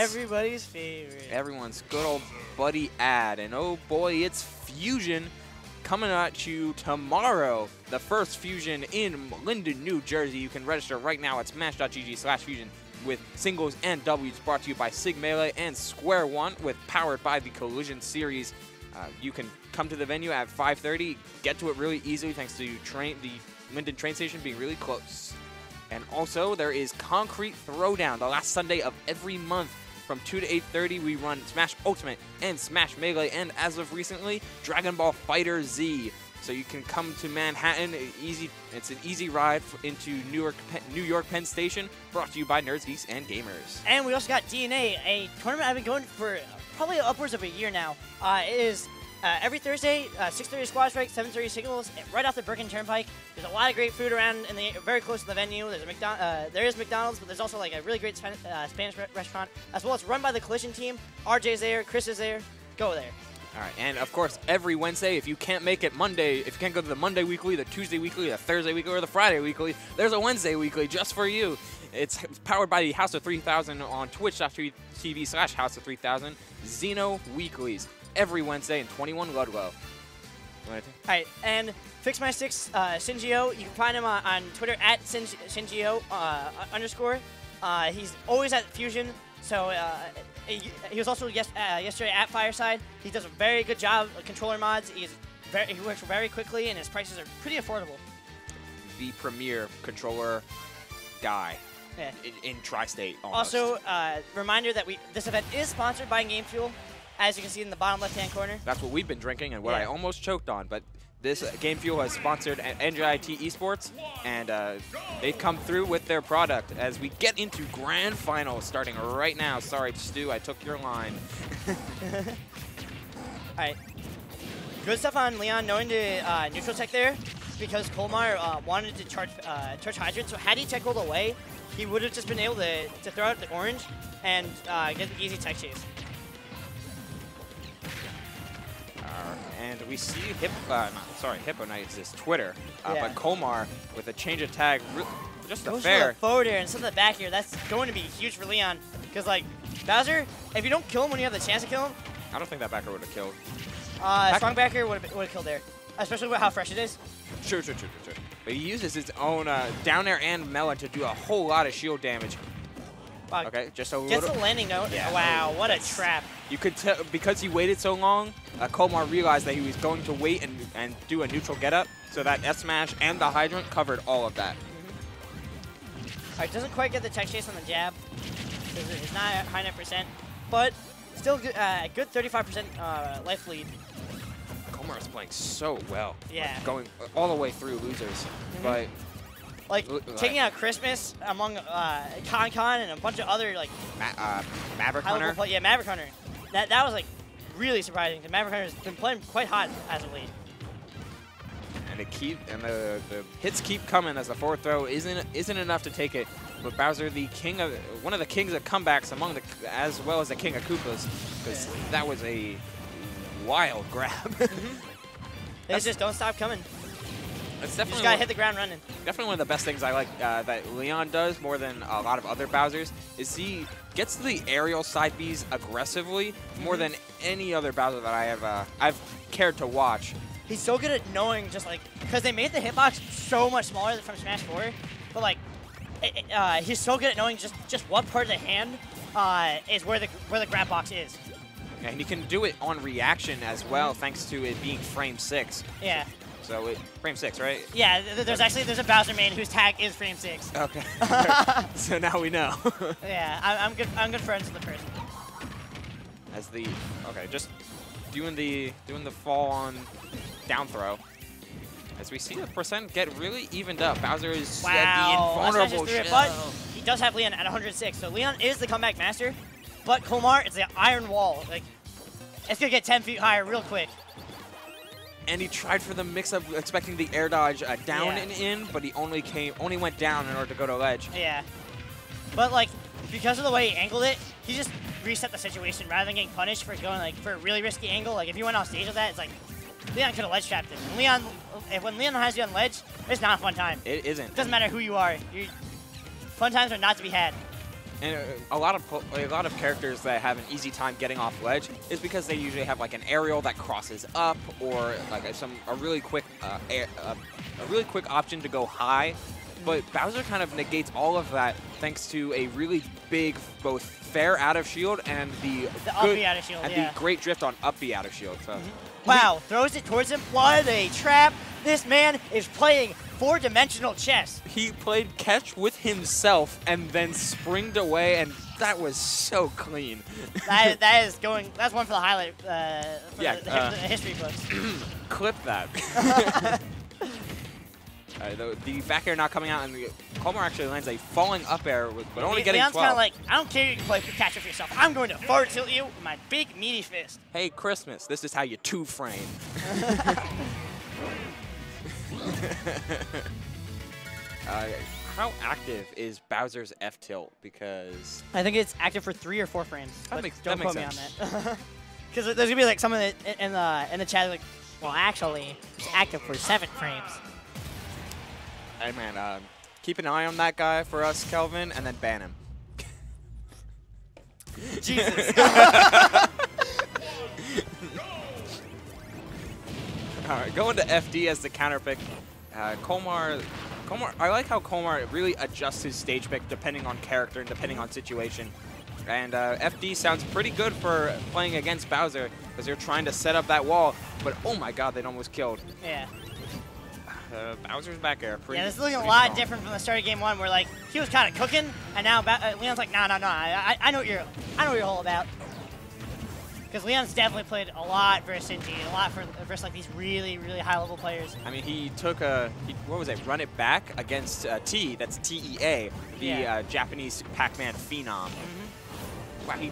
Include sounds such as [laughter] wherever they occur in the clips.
Everybody's favorite. Everyone's good old buddy ad. And oh boy, it's Fusion coming at you tomorrow. The first Fusion in Linden, New Jersey. You can register right now at smash.gg slash fusion with singles and W's brought to you by Sig Melee and Square One with powered by the Collision Series. Uh, you can come to the venue at 5.30, get to it really easily thanks to train the Linden train station being really close. And also, there is Concrete Throwdown, the last Sunday of every month. From 2 to 8.30, we run Smash Ultimate and Smash Melee, and as of recently, Dragon Ball Fighter Z. So you can come to Manhattan. Easy, it's an easy ride into Newark, New York Penn Station. Brought to you by Nerds, Geeks, and Gamers. And we also got DNA, a tournament I've been going for probably upwards of a year now. Uh, it is uh, every Thursday, uh, 6:30 squad strike, 7:30 singles, right off the Bergen Turnpike. There's a lot of great food around, and the very close to the venue. There's a uh, there is McDonald's, but there's also like a really great Span uh, Spanish re restaurant as well. as run by the Collision team. RJ's there, Chris is there. Go there. All right, and of course, every Wednesday, if you can't make it Monday, if you can't go to the Monday weekly, the Tuesday weekly, the Thursday weekly, or the Friday weekly, there's a Wednesday weekly just for you. It's powered by the House of 3000 on twitch.tv slash House of 3000. Xeno Weeklies every Wednesday in 21 Ludlow. All right, and Fix My Sticks uh, Shinjio, you can find him on, on Twitter at Shinj Shinjio uh, underscore. Uh, he's always at Fusion, so uh, he, he, was also yes, uh, yesterday at Fireside. He does a very good job of controller mods. He's very, he works very quickly, and his prices are pretty affordable. The premier controller guy yeah. in, in Tri-State. Also, uh, reminder that we this event is sponsored by Game Fuel as you can see in the bottom left-hand corner. That's what we've been drinking and what yeah. I almost choked on, but this uh, Game Fuel has sponsored NJIT Esports, and uh, they come through with their product as we get into grand finals starting right now. Sorry, Stu, I took your line. [laughs] All right. Good stuff on Leon knowing to uh, neutral tech there because Colmar uh, wanted to charge uh, charge Hydrant. So had he tech away, he would have just been able to, to throw out the orange and uh, get an easy tech chase. And we see Hip, uh, sorry, Hippo Knights is Twitter, uh, yeah. but Colmar with a change of tag, just a Goes fair. forward air and some of the back here. That's going to be huge for Leon because like Bowser, if you don't kill him when you have the chance to kill him, I don't think that back air would have killed. Uh, back strong back air would have killed there, especially with how fresh it is. True, true, true, true, true. But he uses his own uh, down air and melon to do a whole lot of shield damage. Wow. Okay, just a Gets little. Gets landing note. Yeah. Wow, what a trap. You could tell, because he waited so long, uh, Colmar realized that he was going to wait and, and do a neutral getup, so that S smash and the Hydrant covered all of that. Mm -hmm. All right, doesn't quite get the tech chase on the jab. It's not high enough percent, but still good, uh, good 35% uh, life lead. Colmar is playing so well. Yeah. Like going all the way through losers. Mm -hmm. But like taking out Christmas among uh, Con Con and a bunch of other like Ma uh, Maverick Hunter. Play. Yeah, Maverick Hunter. That that was like really surprising. because Maverick Hunter has been playing quite hot as of late. And it keep and the, the hits keep coming as the fourth throw isn't isn't enough to take it. But Bowser, the king of one of the kings of comebacks among the as well as the king of Koopas, because yeah. that was a wild [laughs] grab. mm -hmm. They just don't stop coming. It's definitely you just gotta hit the ground running. Definitely one of the best things I like uh, that Leon does more than a lot of other Bowsers is he gets to the aerial side Bs aggressively more mm -hmm. than any other Bowser that I have uh, I've cared to watch. He's so good at knowing just like because they made the hitbox so much smaller from Smash 4, but like it, uh, he's so good at knowing just just what part of the hand uh, is where the where the grab box is. And he can do it on reaction as well, thanks to it being frame six. Yeah. So it, frame six, right? Yeah, th there's actually there's a Bowser main whose tag is frame six. Okay. [laughs] [laughs] so now we know. [laughs] yeah, I, am good. I'm good friends with the person. As the okay, just doing the doing the fall on down throw. As we see the percent get really evened up, Bowser is wow. the invulnerable it, But he does have Leon at 106, so Leon is the comeback master. But Colmar is the iron wall. Like, it's gonna get 10 feet higher real quick and he tried for the mix-up, expecting the air dodge uh, down yeah. and in, but he only came, only went down in order to go to ledge. Yeah, but like because of the way he angled it, he just reset the situation rather than getting punished for going like for a really risky angle. Like if you went off stage with that, it's like Leon could have ledge trapped him. And Leon, when Leon has you on ledge, it's not a fun time. It isn't. It doesn't matter who you are. You're, fun times are not to be had. And uh, a lot of a lot of characters that have an easy time getting off ledge is because they usually have like an aerial that crosses up, or like a, some a really quick uh, air, uh, a really quick option to go high. But Bowser kind of negates all of that thanks to a really big both fair out of shield and the, The good- out of shield, and yeah. the great drift on up B out of shield. So Wow, throws it towards him. What a trap. This man is playing four-dimensional chess. he played catch with himself and then springed away, and that was so clean. That, [laughs] that is going, that's one for the highlight, uh, for Yeah, the, the, uh, the history books. [clears throat] Clip that. [laughs] [laughs] Alright, the, the back air not coming out, and the, Colmar actually lands a falling up air, with, but only Le- getting Leon's 12. kind of like, I don't care you can play catch up yourself. I'm going to forward tilt you with my big meaty fist. hey, Christmas, this is how you two frame. [laughs] uh, how active is Bowser's F tilt? Because I think it's active for three or four frames. That makes- don't that makes quote sense. me on that. Because [laughs] there's gonna be like someone in- in the in the chat like, well, actually, it's active for seven frames. hey man, uh, keep an eye on that guy for us, Kelvin, and then ban him. [laughs] Jesus. All right, going to FD as the counter pick. Uh, Colmar, Colmar, I like how Colmar really adjusts his stage pick depending on character and depending on situation. And uh, FD sounds pretty good for playing against Bowser because they're trying to set up that wall. But oh my god, they almost killed. yeah. Uh, Bowser's back air. Pretty, Yeah, this is looking a lot strong. different from the start of game one, where like he was kind of cooking, and now ba- uh, Leon's like, no, no, no, I, I I know what you're, I know what you're all about. Because Leon's definitely played a lot versus Sinji, a lot for versus like these really, really high level players. I mean, he took a, he, what was it, run it back against uh, T, that's TEA, the Yeah. uh, Japanese Pac-Man phenom. Wow, he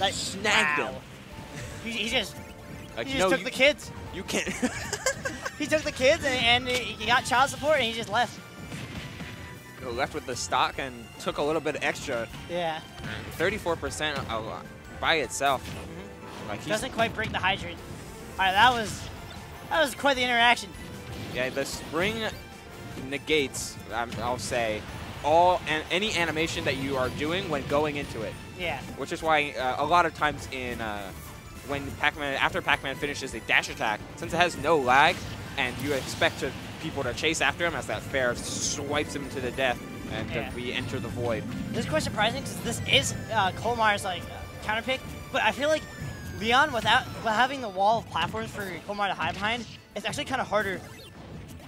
Like, snagged wow. him. He, he just, Like, he just no, took you, the kids. you can't. [laughs] He took the kids and, and he got child support, and he just left. left with the stock and took a little bit extra. Yeah. 34% uh, by itself. Like Doesn't quite break the hydrant. All right, that was that was quite the interaction. yeah, the spring negates, um, I'll say, all and any animation that you are doing when going into it. Yeah. Which is why uh, a lot of times in uh, when Pac-Man after Pac-Man finishes a dash attack, since it has no lag, and you expect to, people to chase after him as that fair swipes him to the death, and uh, Yeah. we enter the void. This is quite surprising because this is uh, Colmar's like uh, counter pick, but I feel like Leon without without having the wall of platforms for Colmar to hide behind, it's actually kind of harder.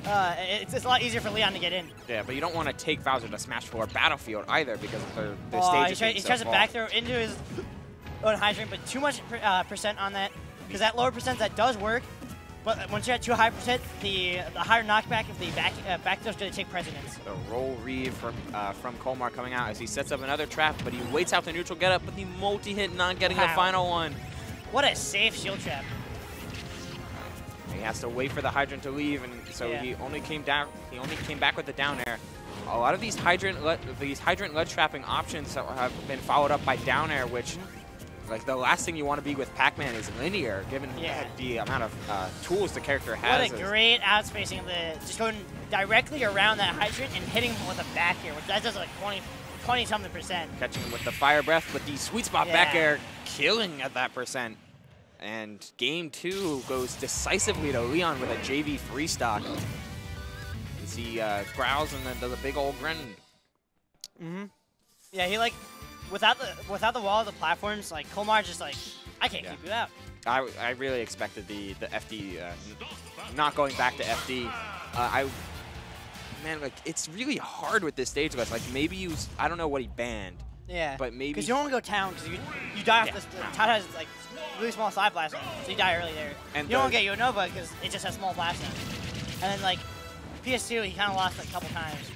Uh, it's, it's a lot easier for Leon to get in. Yeah, but you don't want to take Bowser to Smash 4 Battlefield either because of the, the Oh, stage he, try, he tries to back throw into his own hydrant, but too much per, uh, percent on that because that lower percent that does work. But once you're at too high percent, the the higher knockback of the back uh, back throw's going to take precedence. The roll read from uh, from Colmar coming out as he sets up another trap, but he waits out the neutral get up, but the multi-hit not getting the final one. What a safe shield trap. He has to wait for the hydrant to leave, and so Yeah. he only came down. He only came back with the down air. A lot of these hydrant these hydrant ledge trapping options have been followed up by down air, which. Like the last thing you want to be with Pac-Man is linear, given Yeah. the amount of uh, tools the character has. What has. a as- great outspacing of the just going directly around that hydrant and hitting him with a back air, which that does like 20, 20 something percent. catching him with the fire breath, but the sweet spot back Yeah. air killing at that percent. And game two goes decisively to Leon with a JV free stock. As he uh, growls and then does a big old grin. Mm-hmm. Yeah, he like without the without the wall of the platforms, like Colmar just like I can't Yeah. keep you out. I, I really expected the the FD uh, not going back to FD. Uh, I man, like it's really hard with this stage list. Like maybe you, I don't know what he banned, Yeah. but maybe Because you don't want to go town because you you die off Yeah. this. Town has like really small side blast, so you die early there. And you don't want to get Unova because it just has small blast. And then like PS2, he kind of lost like a couple times.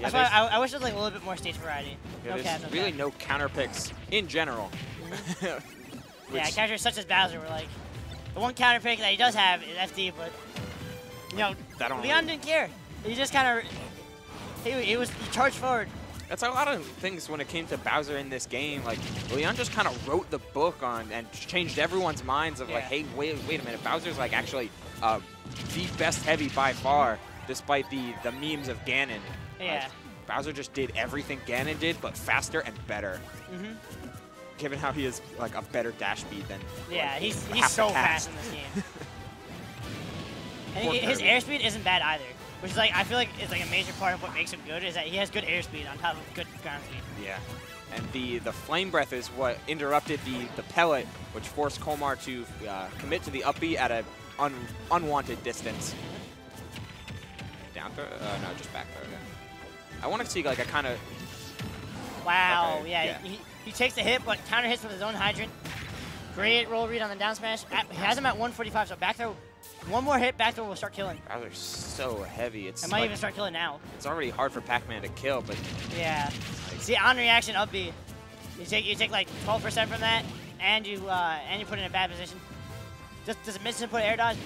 Yeah, That's why I, I wish there was like a little bit more stage variety. yeah, no there's no really cap. no counter picks in general. [laughs] Yeah, characters such as Bowser were like the one counter pick that he does have is FD, but you know That don't Leon really- didn't care. He just kind of he, he was he charged forward. That's a lot of things when it came to Bowser in this game. Like Leon just kind of wrote the book on and changed everyone's minds of like, hey, wait, wait a minute, Bowser's like actually uh, the best heavy by far, despite the the memes of Ganon. Like, Yeah. Bowser just did everything Ganon did, but faster and better. hmm Given how he is like a better dash speed than Yeah, like, he's he's so fast in this game. [laughs] and he- his airspeed isn't bad either, which is like I feel like is like a major part of what makes him good is that he has good airspeed on top of good ground speed. Yeah. And the, the flame breath is what interrupted the, the pellet, which forced Colmar to uh, commit to the up B at an un, unwanted distance. Down throw? Uh, no, just back throw. Yeah. I want to see like a kind of Wow, Okay, yeah, yeah. He, he takes the hit, but counter hits with his own hydrant. Great roll read on the down smash. At, he has him at 145, so back throw. One more hit, back throw will start killing. Bowser's so heavy. It's It might like- even start killing now. it's already hard for Pac-Man to kill, but Yeah. like, See, on reaction up B, you take you take like 12% from that, and you uh, and you put in a bad position. Does, does it miss to put air dodge?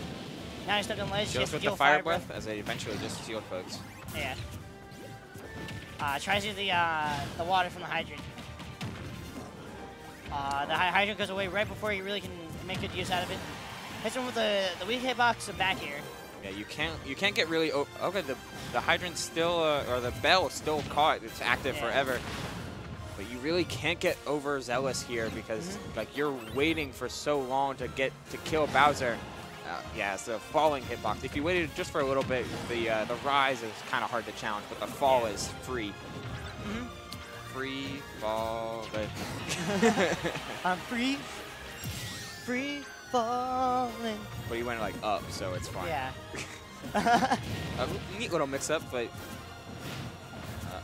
Now you're stuck on ledge. just with the fire breath. breath, as they eventually just sealed folks. Yeah. Uh, tries to do the uh, the water from the hydrant. Uh, the hydrant goes away right before you really can make good use out of it. Hits him with the the weak hitbox and back air. Yeah, you can't you can't get really okay. The the hydrant's still uh, or the bell is still caught. It's active Yeah. forever. But you really can't get overzealous here because Mhm. like you're waiting for so long to get to kill Bowser. Uh, yeah, it's a falling hitbox. If you waited just for a little bit, the uh, the rise is kind of hard to challenge, but the fall is free. Mhm. Free fall. I'm [laughs] free, free falling. but you went like up, so it's fine. Yeah. [laughs] A neat little mix-up, but.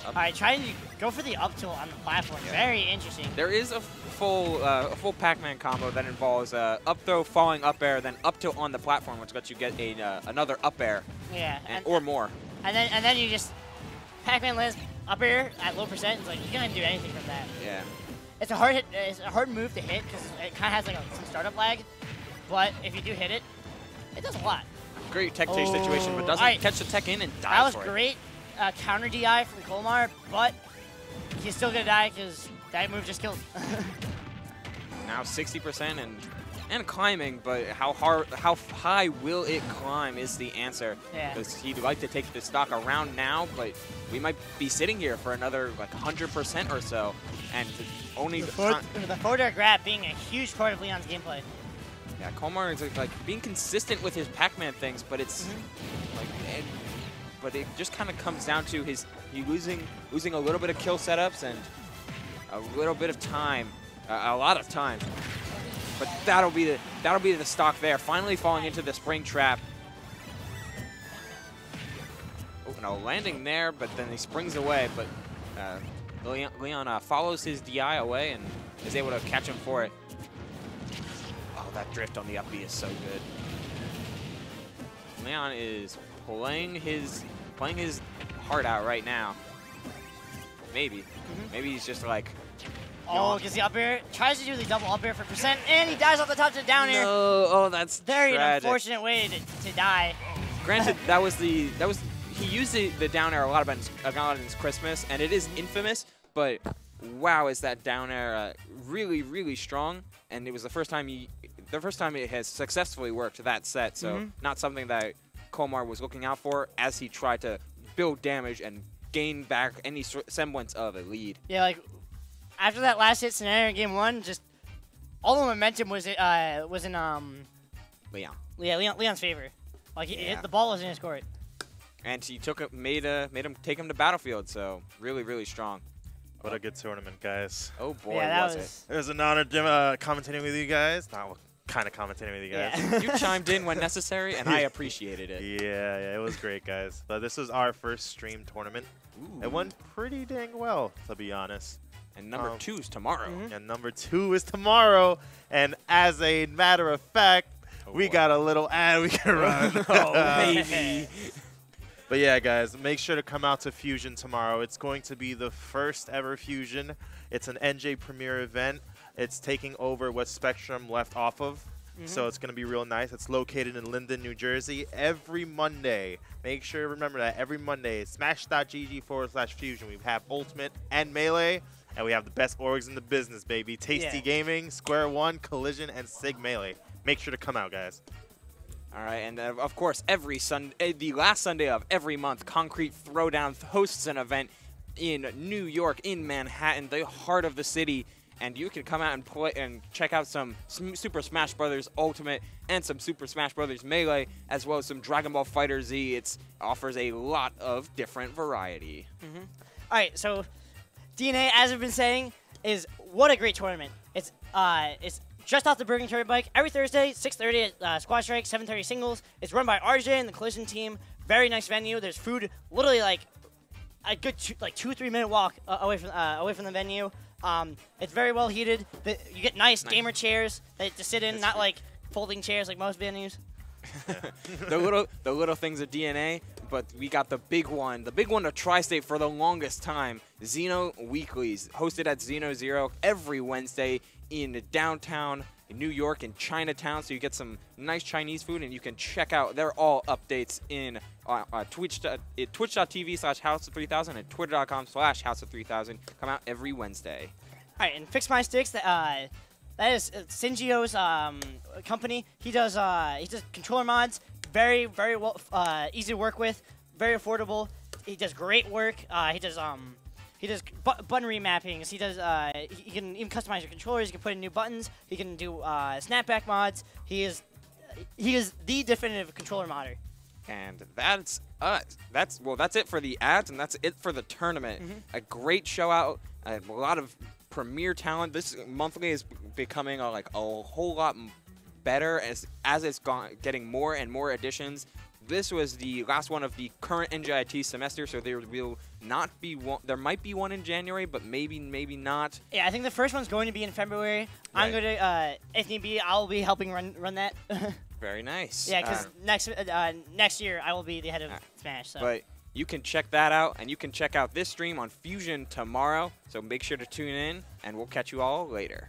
Up All right, trying to go for the up tilt on the platform. Yeah. Very interesting. There is a full uh, a full Pac-Man combo that involves uh, up throw, falling up air, then up tilt on the platform, which lets you get a uh, another up air Yeah. and, And, or more. and then and then you just Pac-Man lands up air at low percent. It's like you can't do anything from that. Yeah. It's a hard hit. It's a hard move to hit because it kind of has like a, some startup lag. But if you do hit it, it does a lot. Great tech chase situation, but Oh, doesn't alright. catch the tech in and die That was for it. Great uh, counter DI from Colmar, but he's still gonna die because that move just killed. [laughs] Now 60% and and climbing, but how hard, how high will it climb is the answer. Yeah. Because he'd like to take the stock around now, but we might be sitting here for another like 100% or so, and only the, the forward, time- the forward grab being a huge part of Leon's gameplay. Yeah, Colmar is like, like being consistent with his Pac-Man things, but it's Mm-hmm. like, and, but it just kind of comes down to his he losing losing a little bit of kill setups and a little bit of time, uh, a lot of time. But that'll be the that'll be the stock there. Finally falling into the spring trap. Oh, no, landing there, but then he springs away. But uh, Leon, Leon uh, follows his DI away and is able to catch him for it. Oh, that drift on the up B is so good. Leon is playing his playing his heart out right now. Maybe. Maybe he's just like, Oh, because the up air tries to do the double up air for percent, and he dies off the top to the down air. no, oh, that's Very tragic. unfortunate way to, to die. Granted, [laughs] that was the that was he used the, the down air a lot about his, a lot in Christmas, and it is infamous. But wow, is that down air uh, really really strong? And it was the first time he the first time it has successfully worked that set. So Mhm. not something that Colmar was looking out for as he tried to build damage and gain back any semblance of a lead. Yeah, like after that last hit scenario in game one, just all the momentum was uh was in um Leon. yeah Leon, Leon's favor. Like he, Yeah. the ball was in his court. And he took it, made a, made him take him to battlefield. So really really strong. What a good tournament, guys. Oh boy, yeah, that was, was. It was an honor Jim, uh, commentating with you guys. Not kind of commentating with you guys. Yeah. You chimed in when necessary, and I [laughs] appreciated it. Yeah, yeah, it was great, guys. But this was our first stream tournament. Ooh. It went pretty dang well, to be honest. And number Um, is tomorrow. Mhm. And number two is tomorrow. And as a matter of fact, Oh, we boy. got a little ad we can [laughs] run. oh, baby. [laughs] But yeah, guys, make sure to come out to Fusion tomorrow. It's going to be the first ever Fusion. It's an NJ Premier event. It's taking over what Spectrum left off of. So it's going to be real nice. It's located in Linden, New Jersey. Every Monday, make sure to remember that every Monday, smash.gg forward slash fusion. We have Ultimate and Melee, and we have the best orgs in the business, baby. Tasty Yeah. Gaming, Square One, Collision, and Sig Melee. Make sure to come out, guys. All right, and uh, of course, every Sunday, the last Sunday of every month, Concrete Throwdown hosts an event in New York, in Manhattan, the heart of the city. And you can come out and play and check out some Super Smash Bros. Ultimate and some Super Smash Bros. Melee, as well as some Dragon Ball Fighter Z. It offers a lot of different variety. All right, so DNA, as I've been saying, is what a great tournament. It's uh, it's just off the Bergen Bike every Thursday, 6:30 at uh, Squad Strike, 7:30 singles. It's run by RJ and the Collision team. Very nice venue. There's food, literally like a good two, like two three minute walk uh, away from uh, away from the venue. Um, it's very well heated. The, you get nice, Nice. gamer chairs that to sit in, That's not true. like folding chairs like most venues. [laughs] the little the little things of DNA, but we got the big one, the big one of Tri-State for the longest time. Xeno Weeklies, hosted at Xeno Zero every Wednesday in downtown New York in Chinatown. So you get some nice Chinese food, and you can check out. They're all updates in uh, uh, Twitch uh, twitch.tv slash House of 3000 and Twitter.com slash House of 3000. Come out every Wednesday. All right, and Fix My Sticks. Uh, that is Singio's um, company. He does uh, he does controller mods. Very very well uh, easy to work with. Very affordable. He does great work. Uh, he does um he does bu- button remappings. He does uh, he can even customize your controllers. He can put in new buttons. He can do uh, snapback mods. He is he is the definitive controller modder. And that's us. That's well, that's it for the ads, and that's it for the tournament. A great show out, a lot of premier talent. This monthly is becoming a, like a whole lot better as as it's gone, getting more and more additions. This was the last one of the current NJIT semester, so there will not be one. There might be one in January, but maybe maybe not. Yeah, I think the first one's going to be in February. I'm going to uh, if need be, I'll be helping run run that. [laughs] Very nice. Yeah, because Uh, next uh, next year I will be the head of Smash. So. But you can check that out, and you can check out this stream on Fusion tomorrow. So make sure to tune in, and we'll catch you all later.